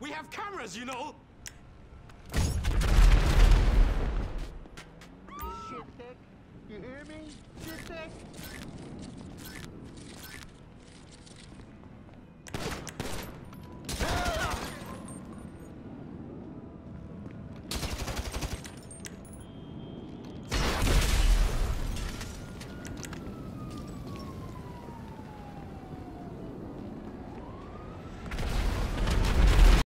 We have cameras, you know! Shithead. You hear me? Shithead?